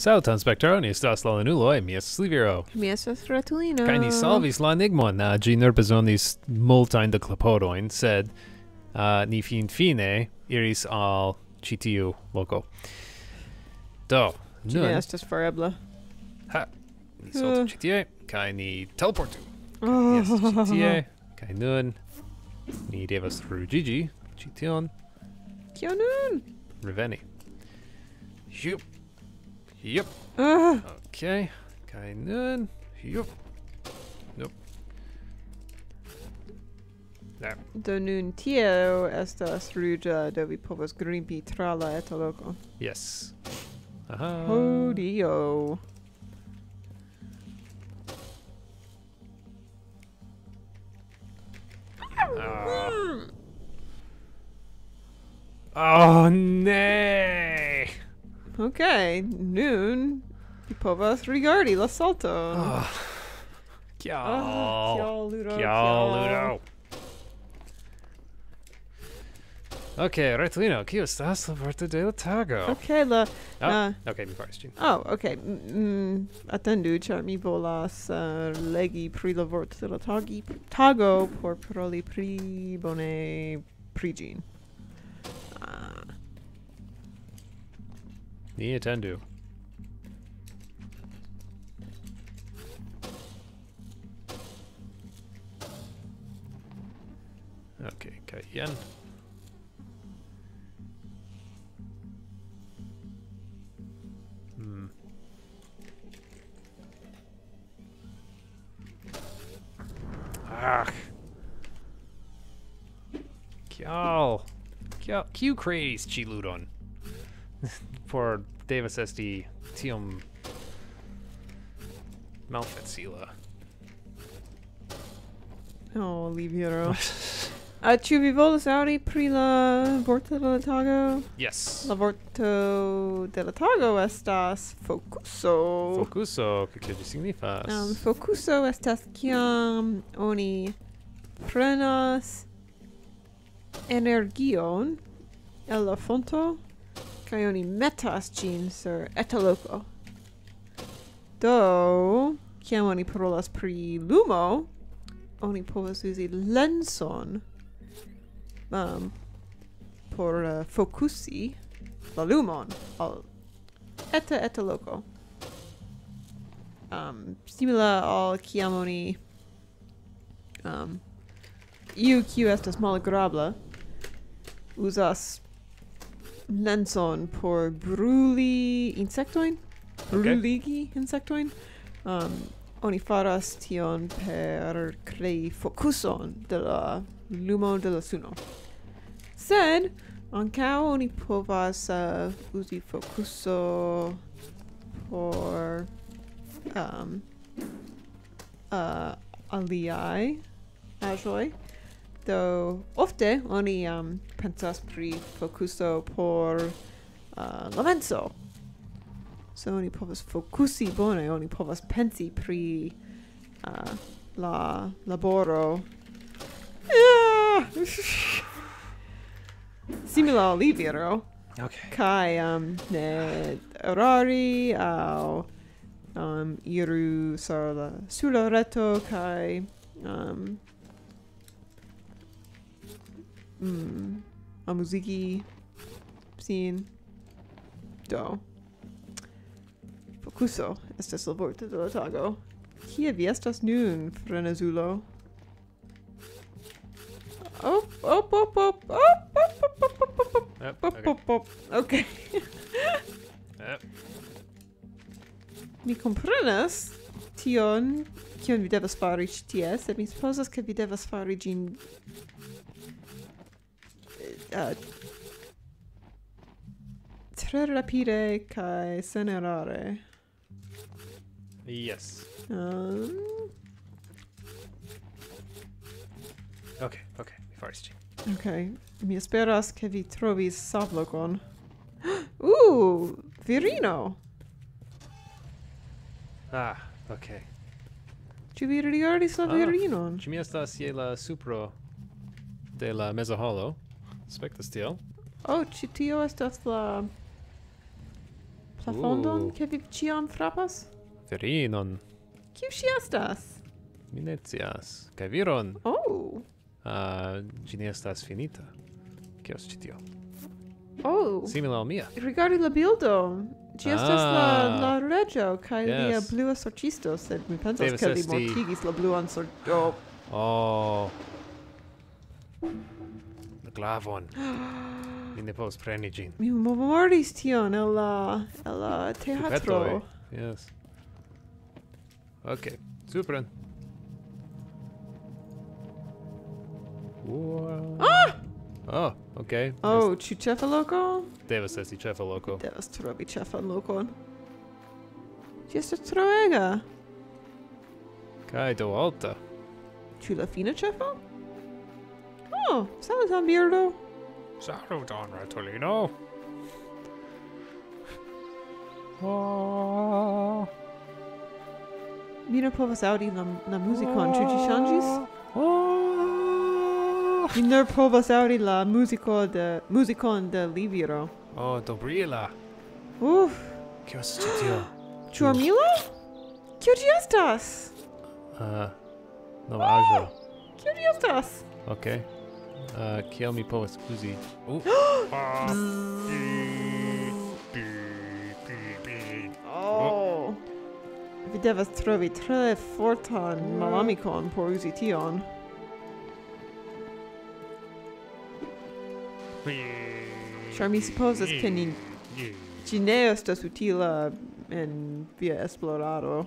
Saluton spectaroni estas la lunulo mias mi Mias Livero. Kaini salvis Gratulino. Kaj ni solvis la enigmon, uh, ĝi nur bezonis multajn deklopodojn, sed uh, ni finfine iris al ĉi loco. loko. Do, nun... Ĝi estas farebla. Ha! Ni soltu uh. ĉi tie, ni teleportu. Oh. ni estas ĉi tie, kaj nun ni devas ruĝiĝi ĉi tion. Kio nun? Reveni. Ĵup! Yup. Ah, Okay. Kai Yep. Nope. There. Do nun tio estas ruĝa do vi povas grimpi tra la eta loko. Yes. Aha. Oh dio. Ah. Oh, nee. Okay, noon. povas rigardi la salto. Oh. Ah, Kjall, Ludo, Kjall. Ludo. Okay, Retolino, kio estas la vorto de la tago? Okay, la Ah, ah, okay, mi faris ĝin. Oh, okay. Mm, attendu, ĉar mi volas uh, legi pri la vorto de la tagi, tago por paroli pri bone pri ĝin. Nintendo. Okay, Cayenne. Hmm. Ach. Q crazy, Chiludon for Davis SD Tium Malfetsila. Oh, Oliviero. uh, Chubivolus Audi Prila Vorta del Tago. Yes. Lavorto del Tago estas fokuso. Fokuso, que que signifas? Um, fokuso estas kiam oni prenas energion el la fonto Kai oni metas gin sur eta. Do, kiam oni parolas pri lumo, oni povas uzi lenson um, por uh, focusi la lumon al eta eta loco. Um, simila al kiam oni um, iu kiu estas malagrabla uzas lenson por bruli insectoin, bruligi okay. insectoin. Um, oni faras tion per crei focuson de la lumo de la suno. Sed, ancao oni povas uh, usi focuso por um, uh, aliai ajoi do ofte oni um, pensas pri focuso por uh, lomenso. So oni povas focusi bone, oni povas pensi pri uh, la laboro. Yeah! Simila olivero. Okay. Kai um ne orari au um iru sur la sur la reto kai um mm, a amuzigi psin do focuso estas la vorto de la tago kie vi estas nun frenezulo Oh, oh, oh, oh, oh, oh, oh, oh, oh, oh, oh, oh, oh, oh, okay. yep. Mi comprenas tion, kion vi devas fari ĉi tie, sed mi supozas ke vi devas fari ĝin uh, tre rapide kai sen erare. Yes. Um, okay, okay, mi faris ĝin. Okay, mi esperas ke vi trovis sablogon. uh, virino. Ah, okay. Ĉu vi rigardis la ah, virinon? Ĉu mi estas je la supro de la mezahalo? Spektas tiel. Oh, ĉi tio estas la plafondon, uh. ke vi ĉiam frapas? Virinon. Kiu ŝi estas? Mi ne scias. Kaj viron. Oh. Ah, uh, ĝi ne estas finita. Kios ĉi tio? Oh. Simila al mia. Rigardi la bildo. Ĝi estas ah. la la reĝo kaj yes. lia blua sorĉisto, sed mi pensas ke li mortigis la bluan sorĉo. Oh. oh la glavon. Mi ne povas preni ĝin. Mi memoris tion el la el la teatro. Yes. Okay, supren. Ah! Oh, okay. Oh, ĉu ĉefa loko? Devas esti ĉefa loko. Devas trovi ĉefan lokon. Ĝi estas troega. Kaj do alta. Ĉu la fina ĉefo? Oh, sounds a weirdo. Saluton, Ratolino. Oh. Mi ne povas aŭdi la, la muzikon, ĉu ĝi ŝanĝis? Oh. Mi ne povas aŭdi la muziko de muzikon de Liviro. Oh, dobrila. Uf. Kio estas ĉi tio? Ĉu armilo? Kio ĝi estas? Uh, novaĵo. Kio ĝi estas? Okay. Uh, kiel mi povas uzi? Uh, oh! Vi devas trovi tre fortan malamikon por uzi tion. Ĉar mi supozas ke ni ĝi ne estas utila en via esplorado.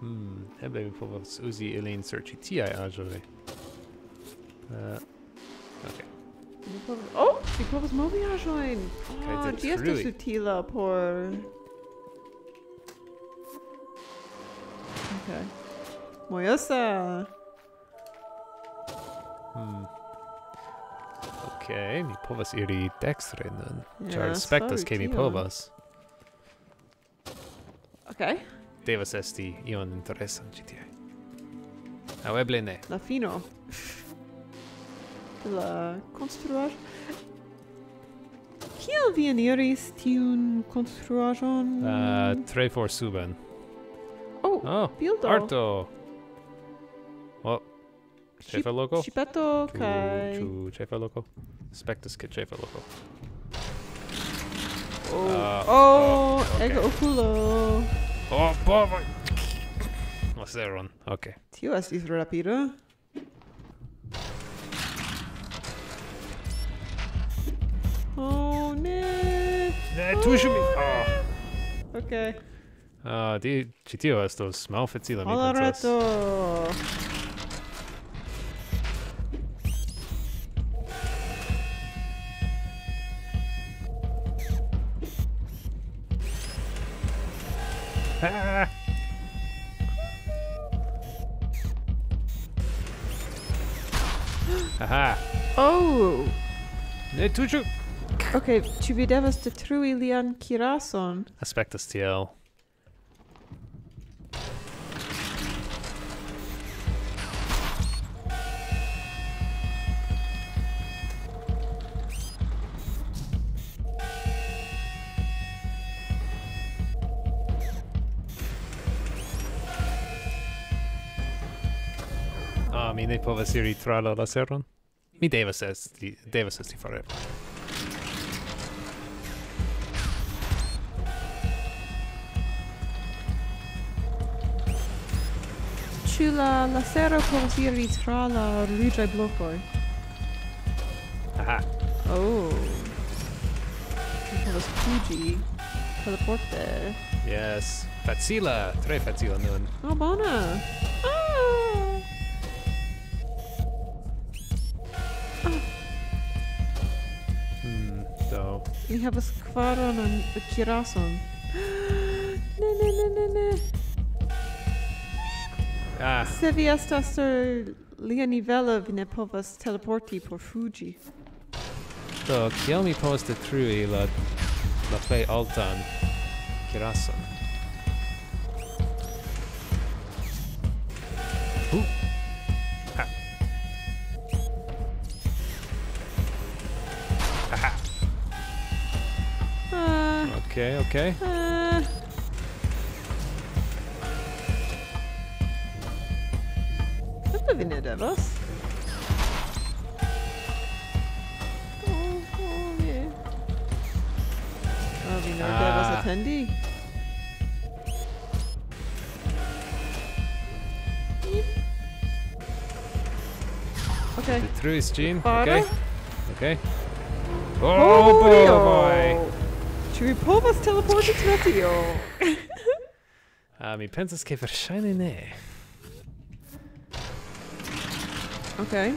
Hmm, eble mi povas uzi ilin serĉi tiaj aĵoj. Uh, okay. Povas... Oh! vi povas movi aĵojn! Oh, ĝi estas utila por... Okay. Mojosa! Hmm. Okay, mi povas iri dekstre nun. Ĉar yeah, spektas ke mi povas. Okay. Devas esti ion interesan ĉi tie. Aŭ eble ne. La fino. La konstruaĵo. Kiel vi eniris tiun konstruaĵon? Uh, tre for suben. oh, Oh, bildo. Arto. Oh, ĉefa loko? Ŝipeto kaj... ĉu ĉefa loko? Spektas ke ĉefa loko. Oh, Ah, oh, ok, ega ok. okulo. Oh, povoj! La seron. Okay. Tio estis rapida. Ne, tuŝu! Oh. Okay. Ah, di ĉi tio estos malfacila mi Hola, pensas. reto. Ah! Aha! Oh. Ne tuŝu! Okay, ĉu vi devas detrui lian kirason? Aspektas tiel. Ah, mi ne povas iri tra la laseron? Mi devas esti, devas esti farebla. La lasero povas iri tra la ruĝaj blokoj? Aha! Oh. Vi povas fuĝi teleporte. Yes. Facila, tre facila nun. Oh, bona. Ah. Hmm, do. Mi havas kvaron kirason. Ne, ne, ne, ne, ne. Ah, Se vi estas sur lia nivelo, vi ne povas teleporti por fuĝi. do, kiel mi povas detrui la, la plej altan kirason? Uh. Aha. Ah, Ok. Ok, ok. Uh, Eble vi ne devas. Oh, ne. Ah, vi ne devas attendi. Okay. Detruis Jean. Fare. Ok. Ok. Oh, boy, oh boy. Ĉu vi povas teleporti tra tio? Ah, mi pensas che verŝajne ne. Okay.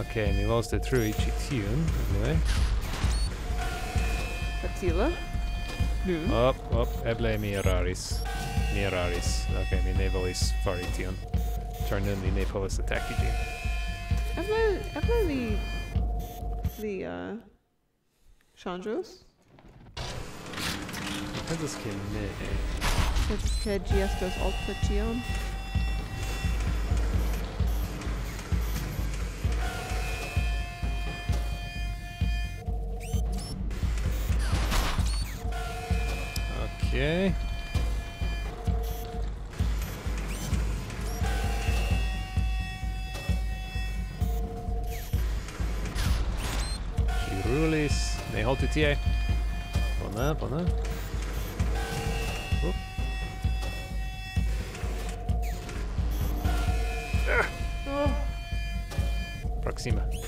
Ok, mi volas detrui ĉi tiun. Anyway. Facila. Op, op, eble mi eraris. Mi eraris. Ok, mi ne volis fari tion. Ĉar nun mi ne povas ataki ĝin. Eble, eble li... Li, uh... Changjos? Mi pensas che ne. Pensas che gi estos alt per ĉion? Ok. Ŝi rulis. Ne haltu tie. Bona, bona. Up. Ah. Oh, Proxima.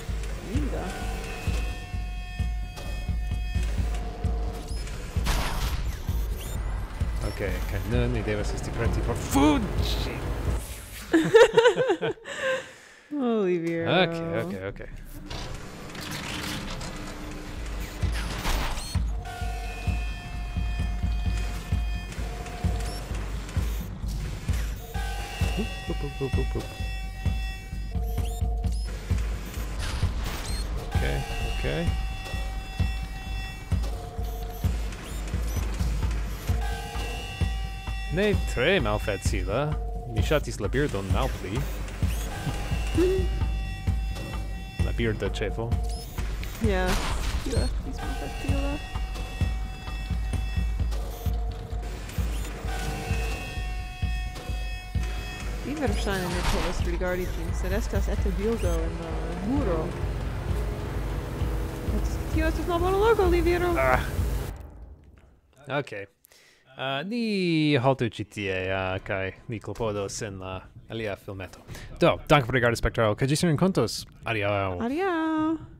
Ok, kaj nun ni devas esti preti por fuĝi. Olivia. Ok, ok, ok. Oop, oop, oop, oop, oop, oop. Okay, okay. Ne tre malfacila. Mi ŝatis la birdon malpli. La birda ĉefo. Yeah. Tio estis malfacila. Vi verŝajne ne povas rigardi ĝin, sed estas ete bildo en la muro. Tio estas malbona loko, Olivero. Ah. Ok. Uh, ni haltu ĉi tie uh, kaj ni klopodos en la alia filmeto. Do, danke por rigardo spektaro, kaj ĝis renkontos. Adiaŭ. Adiaŭ.